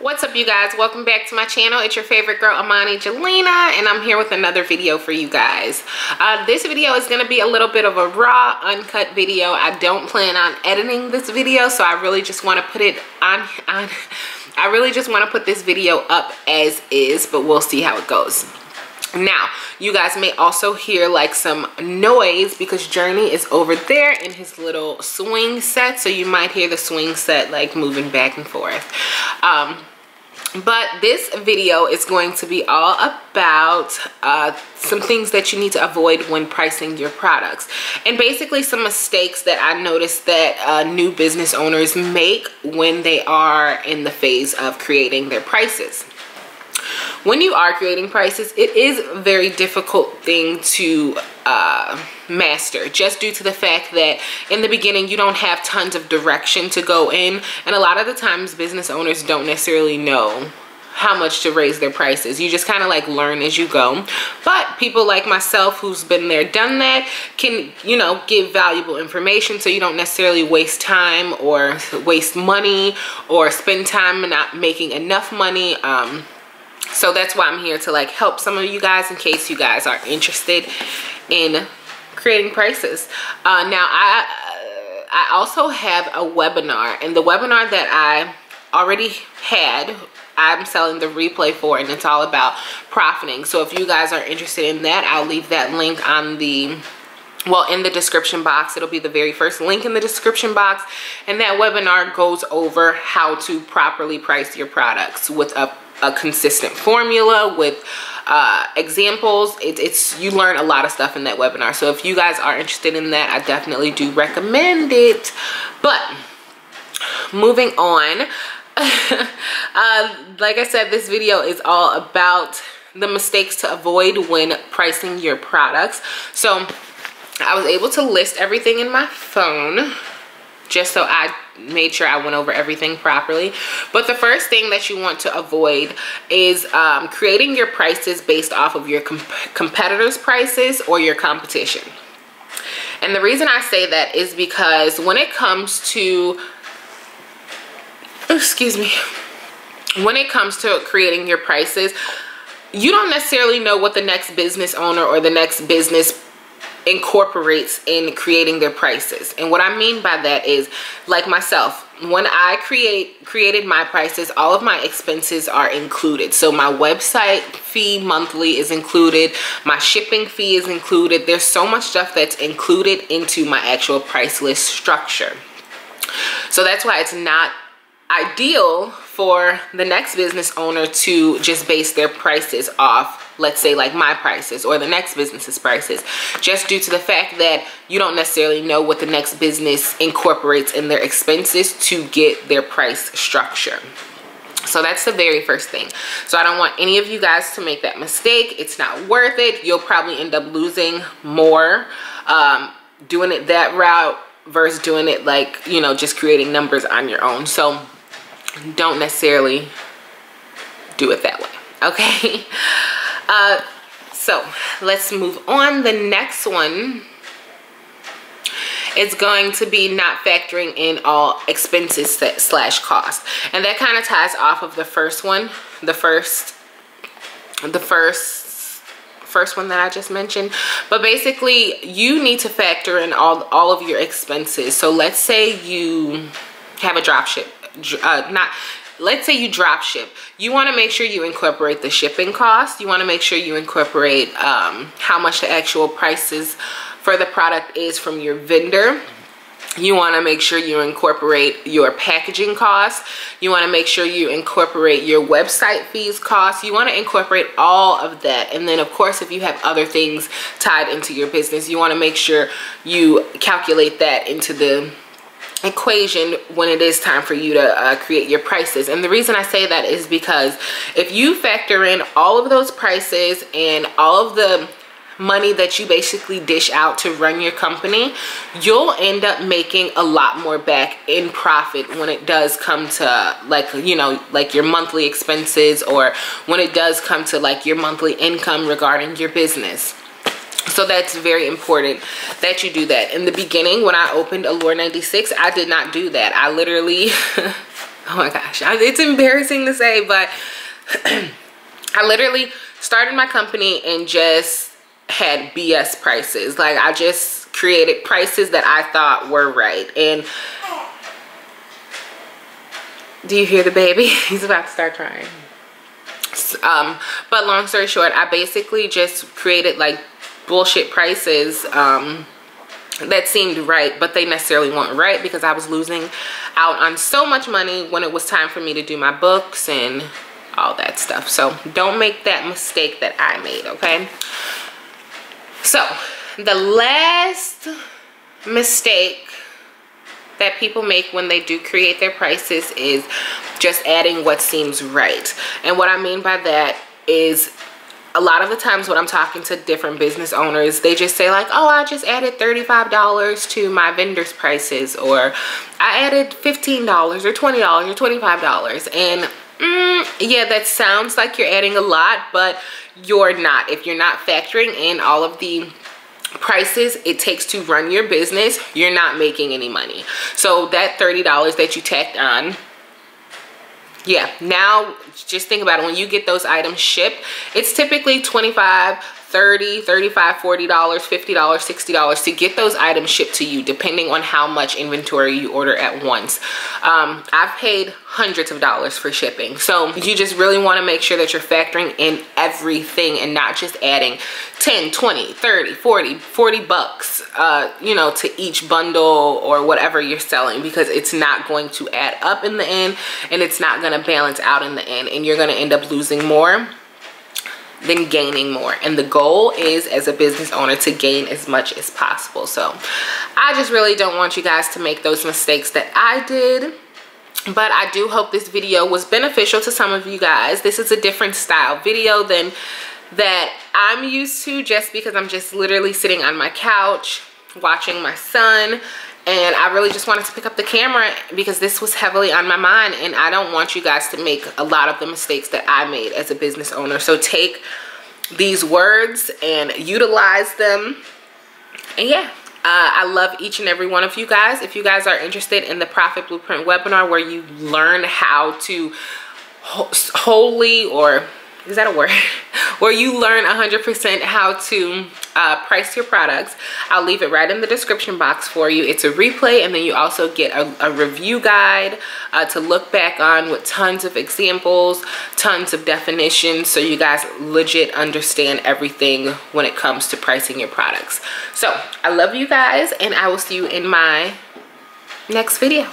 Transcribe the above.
What's up you guys? Welcome back to my channel. It's your favorite girl Imani Jelena and I'm here with another video for you guys. Uh, this video is going to be a little bit of a raw uncut video. I don't plan on editing this video so I really just want to put it on, on I really just want to put this video up as is but we'll see how it goes. Now, you guys may also hear like some noise because Journey is over there in his little swing set. So you might hear the swing set like moving back and forth. Um, but this video is going to be all about uh, some things that you need to avoid when pricing your products. And basically some mistakes that I noticed that uh, new business owners make when they are in the phase of creating their prices. When you are creating prices it is a very difficult thing to uh, master just due to the fact that in the beginning you don't have tons of direction to go in and a lot of the times business owners don't necessarily know how much to raise their prices. You just kind of like learn as you go. But people like myself who's been there, done that, can, you know, give valuable information so you don't necessarily waste time or waste money or spend time not making enough money. Um, so that's why i'm here to like help some of you guys in case you guys are interested in creating prices. Uh, now i i also have a webinar and the webinar that i already had i'm selling the replay for and it's all about profiting. So if you guys are interested in that i'll leave that link on the well in the description box. It'll be the very first link in the description box and that webinar goes over how to properly price your products with a a consistent formula with uh, examples. It, it's You learn a lot of stuff in that webinar. So if you guys are interested in that, I definitely do recommend it. But moving on, uh, like I said, this video is all about the mistakes to avoid when pricing your products. So I was able to list everything in my phone just so I made sure I went over everything properly. But the first thing that you want to avoid is um, creating your prices based off of your comp competitors' prices or your competition. And the reason I say that is because when it comes to, excuse me, when it comes to creating your prices, you don't necessarily know what the next business owner or the next business incorporates in creating their prices. And what I mean by that is like myself, when I create created my prices, all of my expenses are included. So my website fee monthly is included, my shipping fee is included. There's so much stuff that's included into my actual price list structure. So that's why it's not ideal for the next business owner to just base their prices off let's say like my prices or the next business's prices just due to the fact that you don't necessarily know what the next business incorporates in their expenses to get their price structure. So that's the very first thing. So i don't want any of you guys to make that mistake. It's not worth it. You'll probably end up losing more um, doing it that route versus doing it like you know just creating numbers on your own. So don't necessarily do it that way okay uh, so let's move on. The next one is going to be not factoring in all expenses slash cost. And that kind of ties off of the first one the first the first first one that I just mentioned. But basically you need to factor in all all of your expenses. So let's say you have a drop ship uh, not let's say you drop ship. You want to make sure you incorporate the shipping cost. You want to make sure you incorporate um, how much the actual prices for the product is from your vendor. You want to make sure you incorporate your packaging costs. You want to make sure you incorporate your website fees costs. You want to incorporate all of that. And then of course if you have other things tied into your business you want to make sure you calculate that into the equation when it is time for you to uh, create your prices. And the reason I say that is because if you factor in all of those prices and all of the money that you basically dish out to run your company you'll end up making a lot more back in profit when it does come to like you know like your monthly expenses or when it does come to like your monthly income regarding your business so that's very important that you do that. In the beginning when i opened allure 96 i did not do that. I literally oh my gosh it's embarrassing to say but i literally started my company and just had bs prices. Like i just created prices that i thought were right. And do you hear the baby? He's about to start crying. Um but long story short i basically just created like bullshit prices um that seemed right but they necessarily weren't right because i was losing out on so much money when it was time for me to do my books and all that stuff. So don't make that mistake that i made okay? So the last mistake that people make when they do create their prices is just adding what seems right. And what i mean by that is a lot of the times when I'm talking to different business owners, they just say like, oh, I just added $35 to my vendor's prices or I added $15 or $20 or $25. And mm, yeah, that sounds like you're adding a lot, but you're not. If you're not factoring in all of the prices it takes to run your business, you're not making any money. So that $30 that you tacked on yeah now just think about it. When you get those items shipped it's typically 25 30 35 40 dollars 50 dollars 60 dollars to get those items shipped to you depending on how much inventory you order at once. Um, i've paid hundreds of dollars for shipping. So you just really want to make sure that you're factoring in everything and not just adding 10 20 30 40 40 bucks uh, you know to each bundle or whatever you're selling because it's not going to add up in the end and it's not going to balance out in the end and you're going to end up losing more than gaining more. And the goal is as a business owner to gain as much as possible. So i just really don't want you guys to make those mistakes that i did. But i do hope this video was beneficial to some of you guys. This is a different style video than that i'm used to just because i'm just literally sitting on my couch watching my son and I really just wanted to pick up the camera because this was heavily on my mind and I don't want you guys to make a lot of the mistakes that I made as a business owner. So take these words and utilize them. And yeah, uh, I love each and every one of you guys. If you guys are interested in the Profit Blueprint webinar where you learn how to wholly or is that a word where you learn 100% how to uh, price your products. I'll leave it right in the description box for you. It's a replay and then you also get a, a review guide uh, to look back on with tons of examples tons of definitions so you guys legit understand everything when it comes to pricing your products. So i love you guys and i will see you in my next video